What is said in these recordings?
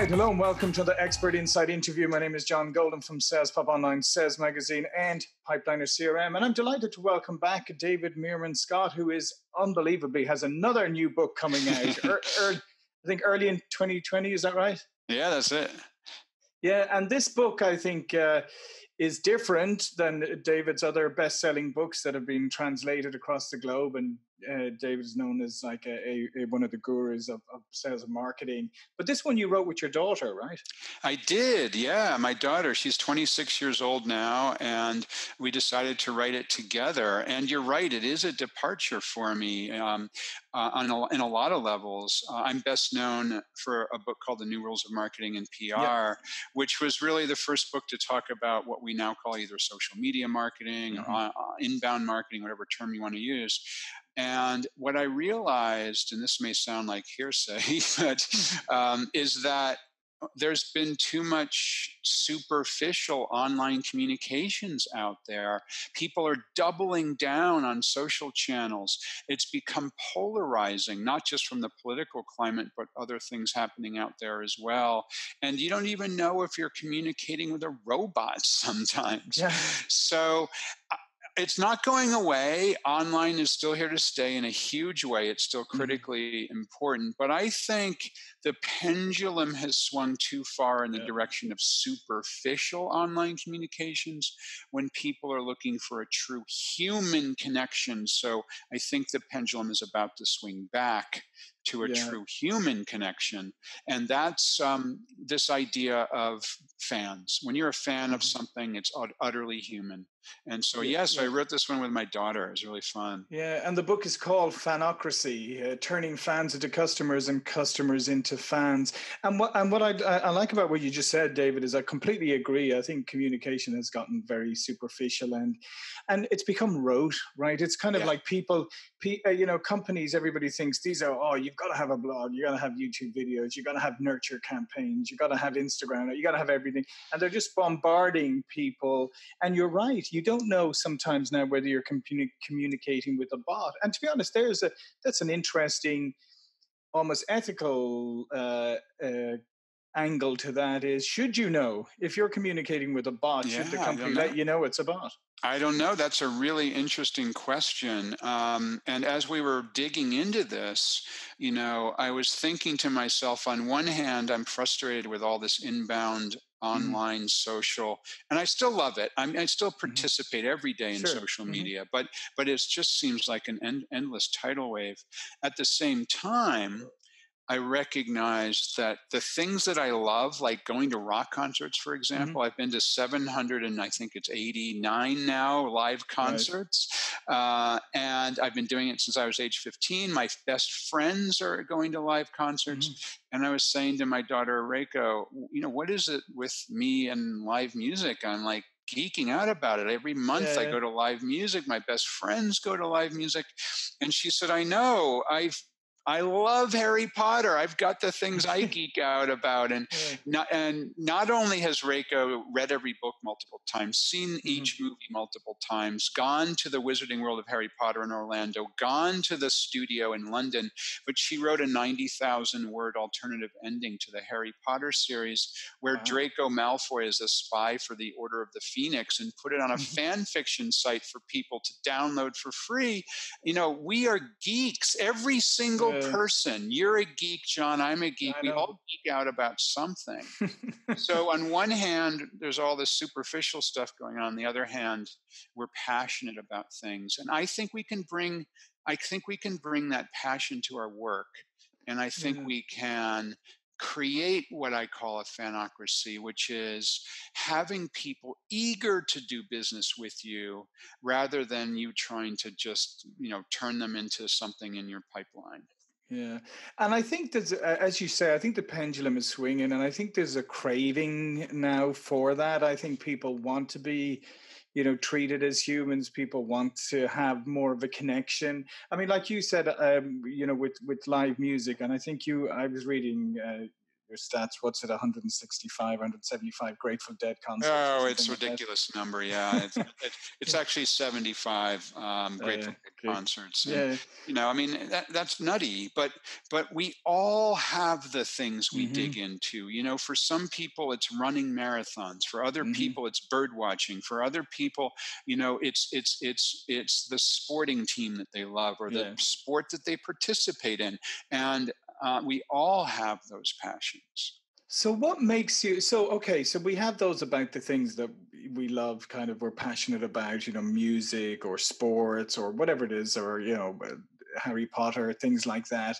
right, hello and welcome to the Expert Insight interview. My name is John Golden from Sales Pop Online, Sales Magazine, and Pipeliner CRM. And I'm delighted to welcome back David Meerman Scott, who is unbelievably has another new book coming out. er, er, I think early in 2020, is that right? Yeah, that's it. Yeah, and this book, I think, uh, is different than David's other best-selling books that have been translated across the globe. And uh, David is known as like a, a, one of the gurus of, of, sales and marketing. But this one you wrote with your daughter, right? I did. Yeah, my daughter. She's 26 years old now, and we decided to write it together. And you're right; it is a departure for me. Um, uh, on a, in a lot of levels. Uh, I'm best known for a book called The New Rules of Marketing and PR, yep. which was really the first book to talk about what we now call either social media marketing mm-hmm. or uh, inbound marketing, whatever term you want to use. And what I realized, and this may sound like hearsay, but um, is that there's been too much superficial online communications out there. People are doubling down on social channels. It's become polarizing, not just from the political climate, but other things happening out there as well. And you don't even know if you're communicating with a robot sometimes. Yeah. So, it's not going away. Online is still here to stay in a huge way. It's still mm-hmm. critically mm-hmm. important. But I think the pendulum has swung too far in the yeah. direction of superficial online communications when people are looking for a true human connection. So I think the pendulum is about to swing back to a yeah. true human connection. And that's um, this idea of fans. When you're a fan of mm-hmm. something, it's utterly human. And so, yes, yeah. I wrote this one with my daughter. It was really fun. Yeah, and the book is called Fanocracy: uh, Turning Fans into Customers and Customers into Fans. And what and what I, I like about what you just said, David, is I completely agree. I think communication has gotten very superficial and and it's become rote, right? It's kind of yeah. like people, uh, you know, companies. Everybody thinks these are oh, you've got to have a blog, you've got to have YouTube videos, you've got to have nurture campaigns, you've got to have Instagram, you got to have everything, and they're just bombarding people. And you're right you don't know sometimes now whether you're communi- communicating with a bot. And to be honest, there's a that's an interesting, almost ethical uh, uh, angle to that. Is should you know if you're communicating with a bot? Yeah, should the company let you know it's a bot? I don't know. That's a really interesting question. Um, and as we were digging into this, you know, I was thinking to myself, on one hand, I'm frustrated with all this inbound. Online, mm-hmm. social, and I still love it. I, mean, I still mm-hmm. participate every day in sure. social mm-hmm. media, but but it just seems like an end, endless tidal wave. At the same time, I recognize that the things that I love, like going to rock concerts, for mm-hmm. example, mm-hmm. I've been to 700 and I think it's 89 now live concerts. Uh, and I've been doing it since I was age 15. My best friends are going to live concerts. Mm-hmm. And I was saying to my daughter, Reiko, you know, what is it with me and live music? I'm like, geeking out about it. Every month yeah, I go to live music. My best friends go to live music. And she said, I know. I've I love Harry Potter. I've got the things I geek out about, and not, and not only has Reiko read every book multiple times, seen mm-hmm. each movie multiple times, gone to the Wizarding World of Harry Potter in Orlando, gone to the studio in London, but she wrote a ninety thousand word alternative ending to the Harry Potter series, where wow. Draco Malfoy is a spy for the Order of the Phoenix, and put it on a fan fiction site for people to download for free. You know, we are geeks. Every single single person. You're a geek, John. I'm a geek. We all geek out about something. so, on one hand, there's all this superficial stuff going on. On the other hand, we're passionate about things, and I think we can bring. I think we can bring that passion to our work, and I think we can create what I call a fanocracy, which is having people eager to do business with you rather than you trying to just, you know, turn them into something in your pipeline. Yeah. And I think there's, as you say, I think the pendulum is swinging, and I think there's a craving now for that. I think people want to be, you know, treated as humans. People want to have more of a connection. I mean, like you said, um, you know, with with live music, and I think you, I was reading. Uh, your stats. What's it? 165, 175 Grateful Dead concerts. Oh, it's a ridiculous number. Yeah, it's, it's actually 75 um, Grateful uh, Dead concerts. And, yeah, you know, I mean that, that's nutty. But but we all have the things we mm-hmm. dig into. You know, for some people it's running marathons. For other mm-hmm. people it's bird watching. For other people, you know, it's it's it's it's the sporting team that they love or the yeah. sport that they participate in, and uh, we all have those passions. So, what makes you so okay? So, we have those about the things that we love, kind of, we're passionate about, you know, music or sports or whatever it is, or, you know, Harry Potter, things like that.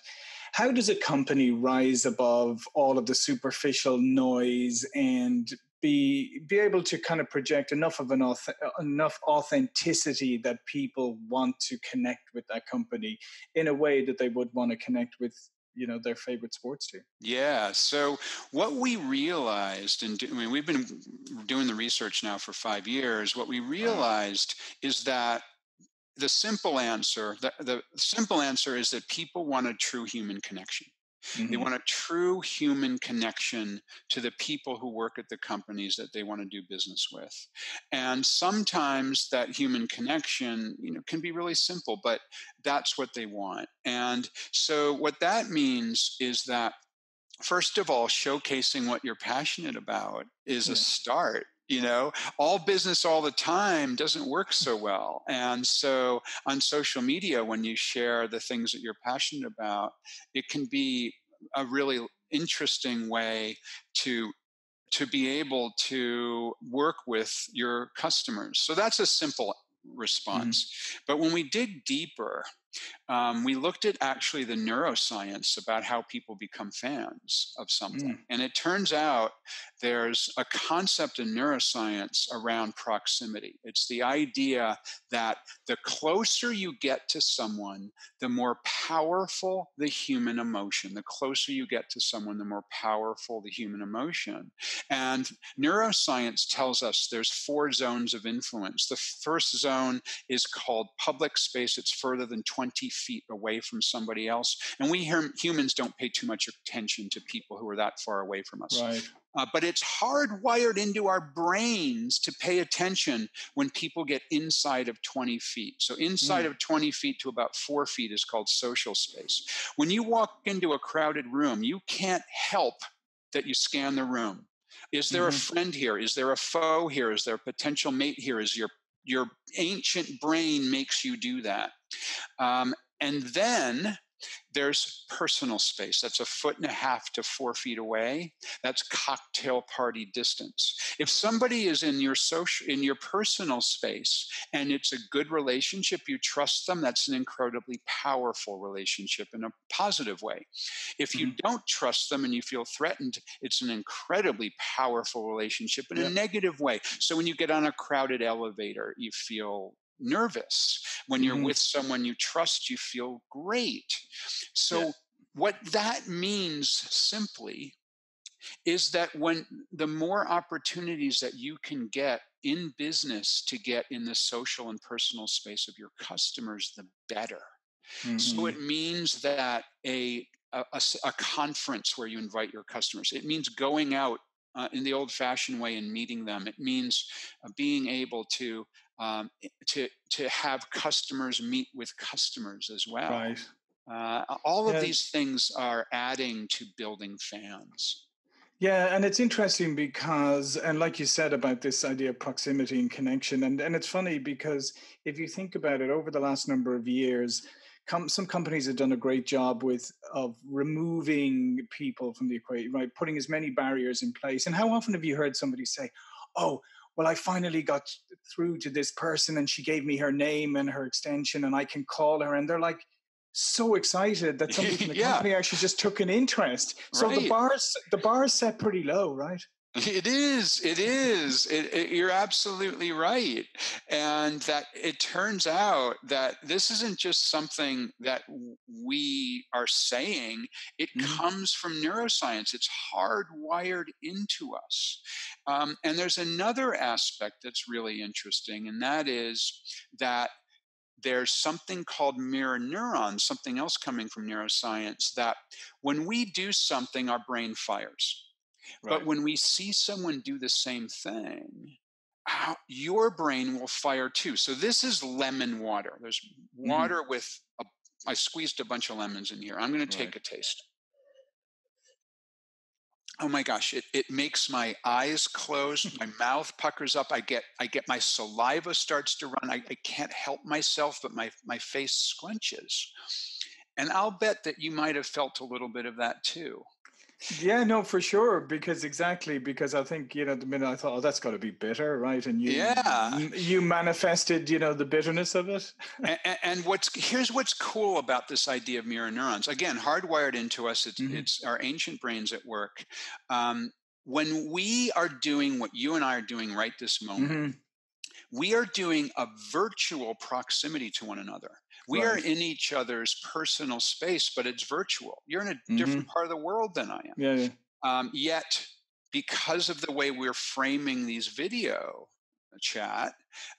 How does a company rise above all of the superficial noise and be be able to kind of project enough of an enough authenticity that people want to connect with that company in a way that they would want to connect with you know their favorite sports team yeah so what we realized and I mean we've been doing the research now for five years what we uh-huh. realized wow. is that the simple answer the, the simple answer is that people want a true human connection Mm-hmm. They want a true human connection to the people who work at the companies that they want to do business with. And sometimes that human connection, you know, can be really simple, but that's what they want. And so what that means is that first of all, showcasing what you're passionate about is yeah. a start you know all business all the time doesn't work so well. And so on social media when you share the things that you're passionate about it can be a really interesting way to to be able to work with your customers. So that's a simple response. Mm-hmm. but when we dig deeper um, we looked at actually the neuroscience about how people become fans of something. Mm. And it turns out there's a concept in neuroscience around proximity. It's the idea that the closer you get to someone, the more powerful the human emotion. The closer you get to someone, the more powerful the human emotion. And neuroscience tells us there's four zones of influence. The first zone is called public space, it's further than 20 20 feet away from somebody else. And we humans don't pay too much attention to people who are that far away from us. Right. Uh, but it's hardwired into our brains to pay attention when people get inside of 20 feet. So, inside mm. of 20 feet to about four feet is called social space. When you walk into a crowded room, you can't help that you scan the room. Is there mm-hmm. a friend here? Is there a foe here? Is there a potential mate here? Is your your ancient brain makes you do that. Um, and then there's personal space. That's a foot and a half to four feet away. That's cocktail party distance. If somebody is in your social, in your personal space, and it's a good relationship, you trust them. That's an incredibly powerful relationship in a positive way. If you mm-hmm. don't trust them and you feel threatened, it's an incredibly powerful relationship in a negative way. So when you get on a crowded elevator, you feel nervous. When you're mm-hmm. with someone you trust, you feel great. So, yeah. what that means simply is that when the more opportunities that you can get in business to get in the social and personal space of your customers, the better. Mm-hmm. So, it means that a a, a, conference where you invite your customers. It means going out uh, in the old fashioned way and meeting them. It means uh, being able to um, to to have customers meet with customers as well. Right. Uh, all of yeah. these things are adding to building fans. Yeah, and it's interesting because, and like you said about this idea of proximity and connection, and, and it's funny because if you think about it, over the last number of years, com- some companies have done a great job with of removing people from the equation, right? Putting as many barriers in place. And how often have you heard somebody say, "Oh, well, I finally got through to this person, and she gave me her name and her extension, and I can call her," and they're like so excited that somebody from the yeah. company actually just took an interest. So right. the bars the bar is set pretty low, right? It is. It is. It, it, you're absolutely right. And that it turns out that this isn't just something that we are saying, it mm-hmm. comes from neuroscience. It's hardwired into us. Um, and there's another aspect that's really interesting, and that is that there's something called mirror neurons, something else coming from neuroscience, that when we do something, our brain fires. Right. But when we see someone do the same thing, how, your brain will fire too. So this is lemon water. There's mm-hmm. water mm-hmm. with a, I squeezed a bunch of lemons in here. I'm going to take right. a taste. Oh my gosh, it, it makes my eyes close, my mouth puckers up. I get I get my saliva starts to run. I, I can't help myself, but my, my face scrunches. And I'll bet that you might have felt a little bit of that too. Yeah, no, for sure. Because exactly, because I think you know the minute I thought, oh, that's got to be bitter, right? And you, yeah, you manifested, you know, the bitterness of it. and, and, what's here's what's cool about this idea of mirror neurons. Again, hardwired into us. It's, mm-hmm. it's our ancient brains at work. Um, when we are doing what you and I are doing right this moment. Mm-hmm we are doing a virtual proximity to one another. We right. are in each other's personal space, but it's virtual. You're in a mm-hmm. different part of the world than I am. Yeah. yeah. Um, yet, because of the way we're framing these video chat,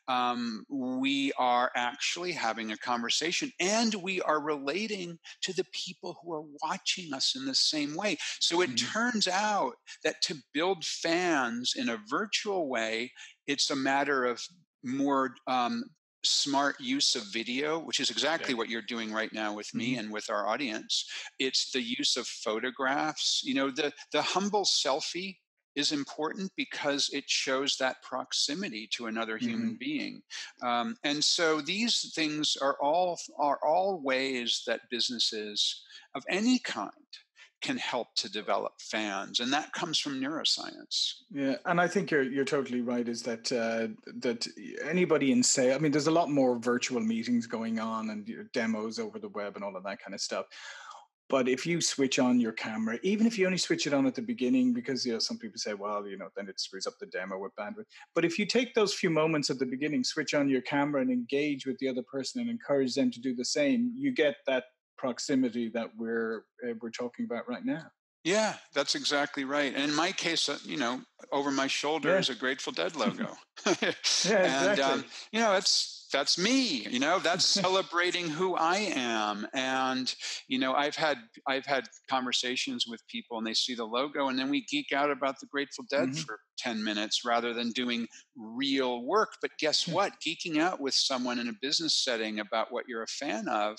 um, we are actually having a conversation and we are relating to the people who are watching us in the same way. So it mm-hmm. turns out that to build fans in a virtual way, it's a matter of more um, smart use of video, which is exactly what you're doing right now with me mm-hmm. and with our audience. It's the use of photographs. You know, the the humble selfie is important because it shows that proximity to another human mm-hmm. being. Um, and so these things are all are all ways that businesses of any kind can help to develop fans and that comes from neuroscience. Yeah and i think you're you're totally right is that uh, that anybody in say i mean there's a lot more virtual meetings going on and demos over the web and all of that kind of stuff but if you switch on your camera even if you only switch it on at the beginning because you know some people say well you know then it screws up the demo with bandwidth but if you take those few moments at the beginning switch on your camera and engage with the other person and encourage them to do the same you get that proximity that we're uh, we're talking about right now. Yeah, that's exactly right. And in my case, uh, you know, over my shoulder yeah. is a Grateful Dead logo. yeah, exactly. um, you know, it's that's me you know that's celebrating who i am. And you know i've had i've had conversations with people and they see the logo and then we geek out about the grateful dead mm-hmm. for 10 minutes rather than doing real work. But guess what? Geeking out with someone in a business setting about what you're a fan of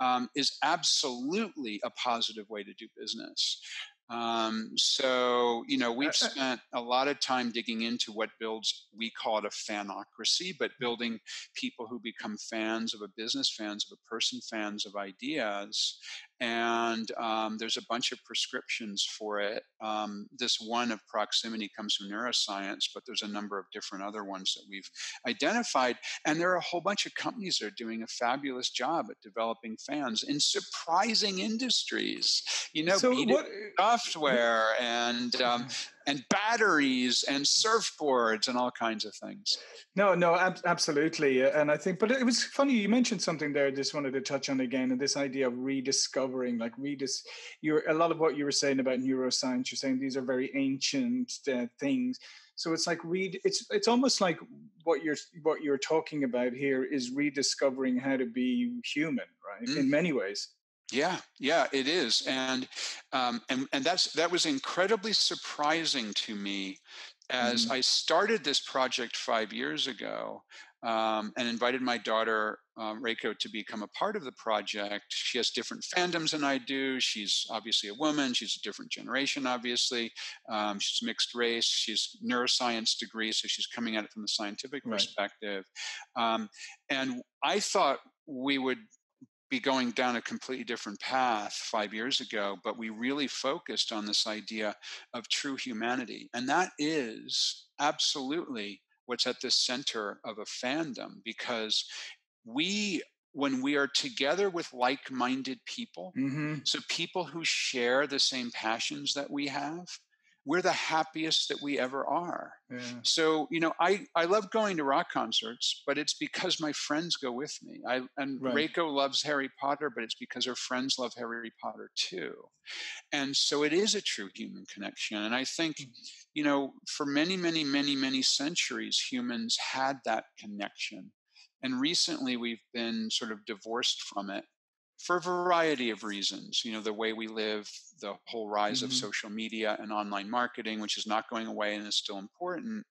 um, is absolutely a positive way to do business um, so, you know, we've uh, uh spent a lot of time digging into what builds, we call it a fanocracy, but building people who become fans of a business, fans of a person, fans of ideas and um, there's a bunch of prescriptions for it. Um, this one of proximity comes from neuroscience, but there's a number of different other ones that we've identified. And there are a whole bunch of companies that are doing a fabulous job at developing fans in surprising industries. You know, so what, software and um, and batteries and surfboards and all kinds of things. No, no, ab- absolutely. And I think, but it was funny, you mentioned something there, I just wanted to touch on again, and this idea of rediscovering, like redis, you're a lot of what you were saying about neuroscience, you're saying these are very ancient uh, things. So it's like read it's it's almost like what you're what you're talking about here is rediscovering how to be human, right? Mm. In many ways. Yeah, yeah, it is, and um, and and that's that was incredibly surprising to me as mm I started this project five years ago um, and invited my daughter um, Reiko to become a part of the project. She has different fandoms than I do. She's obviously a woman. She's a different generation, obviously. Um, she's mixed race. She's neuroscience degree, so she's coming at it from the scientific right. perspective. Um, and I thought we would be going down a completely different path five years ago, but we really focused on this idea of true humanity. And that is absolutely what's at the center of a fandom because we when we are together with like-minded people mm-hmm. so people who share the same passions that we have we're the happiest that we ever are. Yeah. So, you know, I, I love going to rock concerts, but it's because my friends go with me. I and right. Reiko loves Harry Potter, but it's because her friends love Harry Potter too. And so it is a true human connection. And I think, mm. you know, for many, many, many, many centuries, humans had that connection And recently we've been sort of divorced from it for a variety of reasons. You know, the way we live, the whole rise mm-hmm. of social media and online marketing, which is not going away and is still important.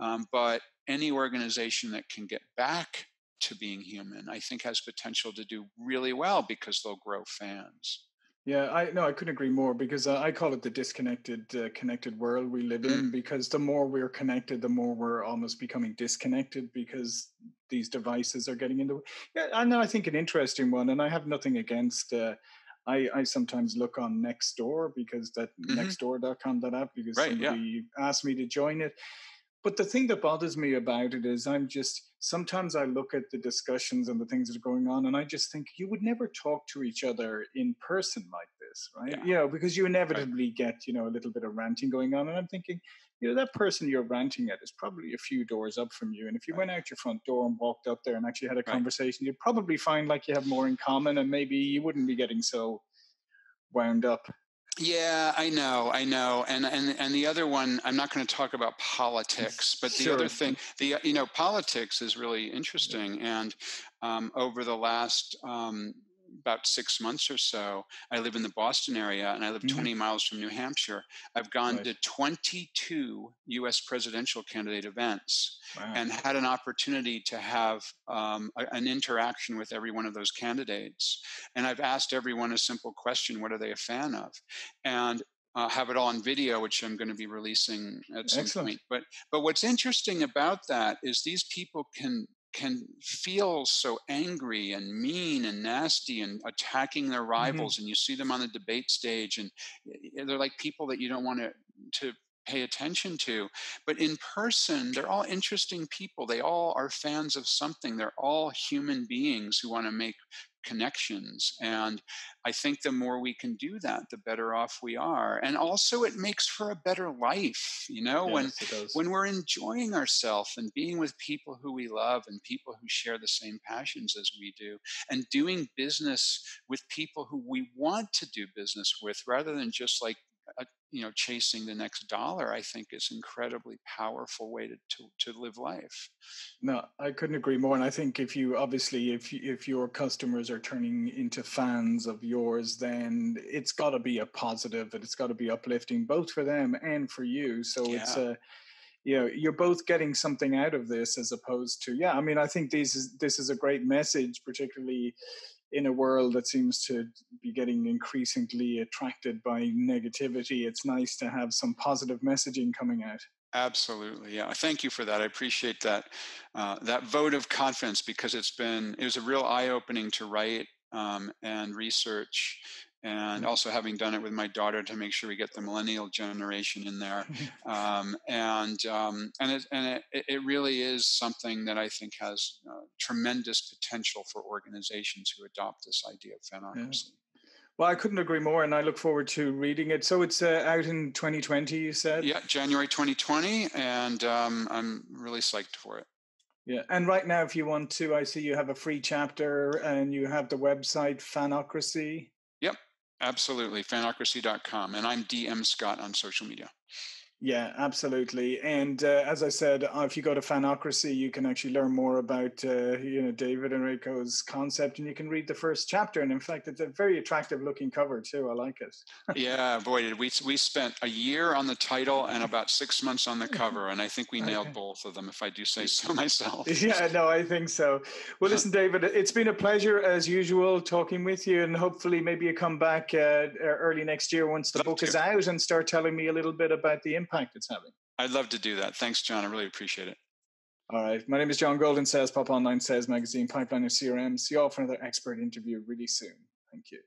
Um, but any organization that can get back to being human, I think has potential to do really well because they'll grow fans. Yeah, I no, I couldn't agree more because uh, I call it the disconnected, uh, connected world we live in. Mm. Because the more we're connected, the more we're almost becoming disconnected because these devices are getting into. Yeah, and I think an interesting one, and I have nothing against. Uh, I, I sometimes look on Nextdoor because that mm-hmm. Nextdoor.com that app because right, somebody yeah. asked me to join it. But the thing that bothers me about it is I'm just sometimes I look at the discussions and the things that are going on, and I just think you would never talk to each other in person like this, right? Yeah. You know, because you inevitably right. get, you know, a little bit of ranting going on. And I'm thinking, you know, that person you're ranting at is probably a few doors up from you. And if you right. went out your front door and walked up there and actually had a conversation, you'd probably find like you have more in common and maybe you wouldn't be getting so wound up. Yeah, I know, I know, and and and the other one, I'm not going to talk about politics, but the sure. other thing, the you know, politics is really interesting, and um, over the last um, about six months or so, I live in the Boston area and I live mm-hmm. 20 miles from New Hampshire. I've gone to 22 US presidential candidate events wow. and had an opportunity to have um, a, an interaction with every one of those candidates. And I've asked everyone a simple question what are they a fan of? And uh, have it all on video, which I'm going to be releasing at some Excellent. point. But but what's interesting about that is these people can can feel so angry and mean and nasty and attacking their mm-hmm. rivals mm-hmm. and you see them on the debate stage and they're like people that you don't want to to pay attention to but in person they're all interesting people they all are fans of something they're all human beings who want to make connections. And I think the more we can do that, the better off we are. And also it makes for a better life, you know, yes, when when we're enjoying ourselves and being with people who we love and people who share the same passions as we do and doing business with people who we want to do business with rather than just like you know chasing the next dollar i think is incredibly powerful way to, to, to live life no i couldn't agree more and i think if you obviously if if your customers are turning into fans of yours then it's got to be a positive and it's got to be uplifting both for them and for you so yeah. it's a you know you're both getting something out of this as opposed to yeah i mean i think this is this is a great message particularly in a world that seems to be getting increasingly attracted by negativity, it's nice to have some positive messaging coming out. Absolutely, yeah. Thank you for that. I appreciate that uh, that vote of confidence because it's been it was a real eye opening to write um, and research and also having done it with my daughter to make sure we get the millennial generation in there um, and um, and, it, and it, it, really is something that I think has uh, tremendous potential for organizations who adopt this idea of fanocracy. Yeah. Well, I couldn't agree more, and I look forward to reading it. So it's uh, out in 2020, you said? Yeah, January 2020, and um, I'm really psyched for it. Yeah, and right now, if you want to, I see you have a free chapter, and you have the website Fanocracy. Absolutely. Fanocracy.com. And I'm DM Scott on social media. Yeah, absolutely. And uh, as I said, uh, if you go to Fanocracy, you can actually learn more about uh, you know David and Reiko's concept, and you can read the first chapter. And in fact, it's a very attractive looking cover too. I like it. yeah, boy, did we we spent a year on the title and about six months on the cover, and I think we nailed both of them, if I do say so myself. Yeah, no, I think so. Well, listen, David, it's been a pleasure as usual talking with you, and hopefully maybe you come back uh, early next year once the Love book to. is out and start telling me a little bit about the impact impact it's having. I'd love to do that. Thanks, John. I really appreciate it. All right. My name is John Golden, Sales Pop Online Sales Magazine, Pipeliner CRM. See you all for another expert interview really soon. Thank you.